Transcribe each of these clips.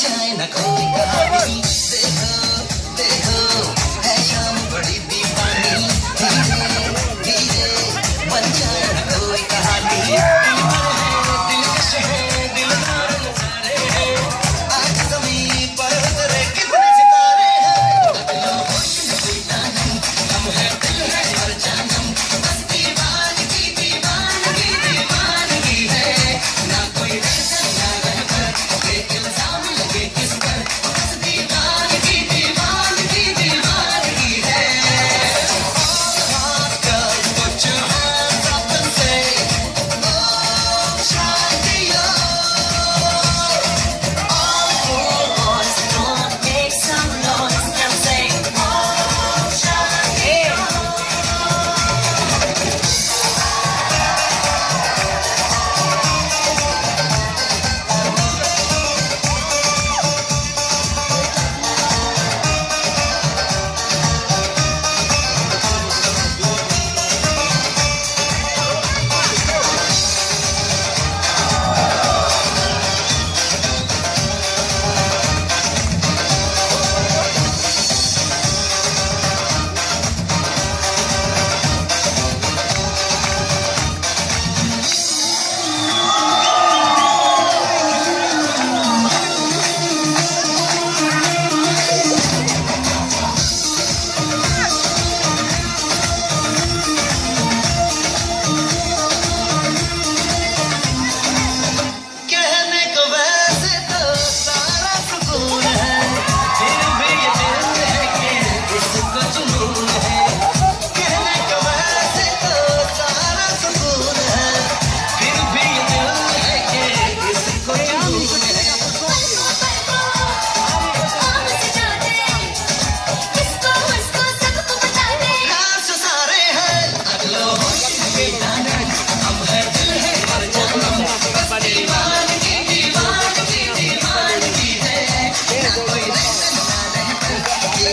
China कोई कहानी देखो देखो है हम बड़ी दीवानी धीरे धीरे बन जाए।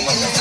más